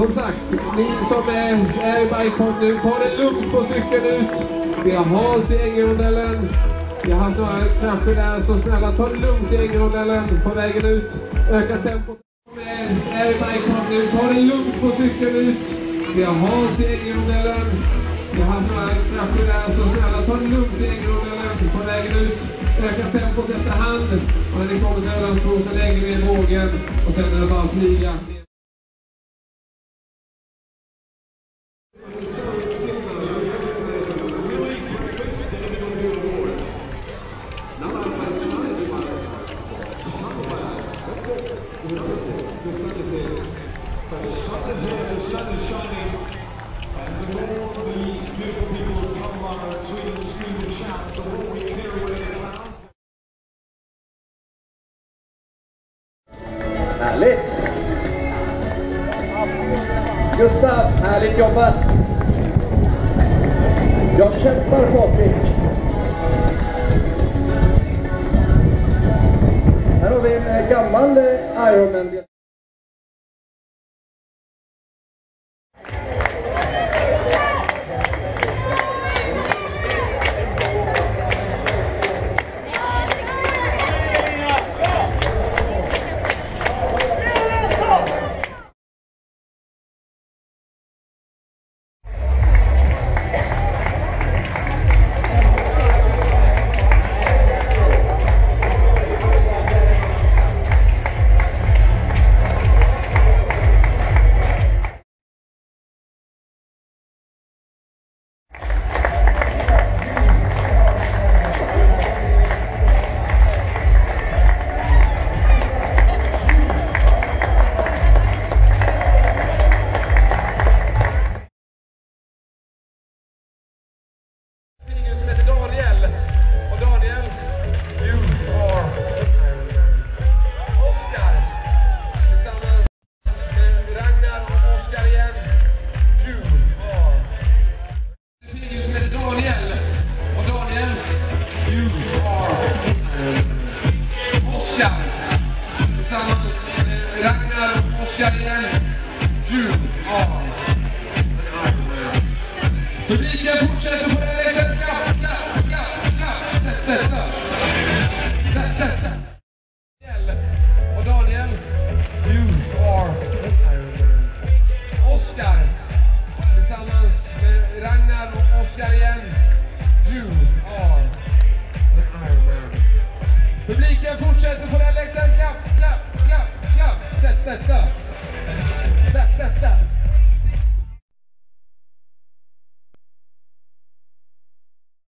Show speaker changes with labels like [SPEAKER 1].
[SPEAKER 1] som sagt, ni som är, är i bikepodd nu, ta det lugnt på cykeln ut. Vi har halt i Ängelrondellen. Vi har haft några krascher där, så snälla ta det lugnt i Ängelrondellen på vägen ut. Öka tempot. Som är, är i bikepodd nu, ta det lugnt på cykeln ut. Vi har halt i Ängelrondellen. Vi har haft några krascher där, så snälla ta det lugnt i Ängelrondellen på vägen ut. Öka tempot efterhand. Och när ni kommer till Ölandsbron så lägger vi vågen och sen är det bara att flyga.
[SPEAKER 2] Härligt! Gustav, härligt jobbat! Jag kämpar Patrik. Här har vi en gammal Ironman.
[SPEAKER 1] Oscar. Tillsammans med Ragnar och Oskar igen. You are Publiken fortsätter på den längden. Klapp, klapp, klapp, klapp. Sätt, sätt, sätt. Sätt, sätt, sätt. Daniel. Och Daniel, you are Iron Man. Oscar. Tillsammans med Ragnar och Oscar igen.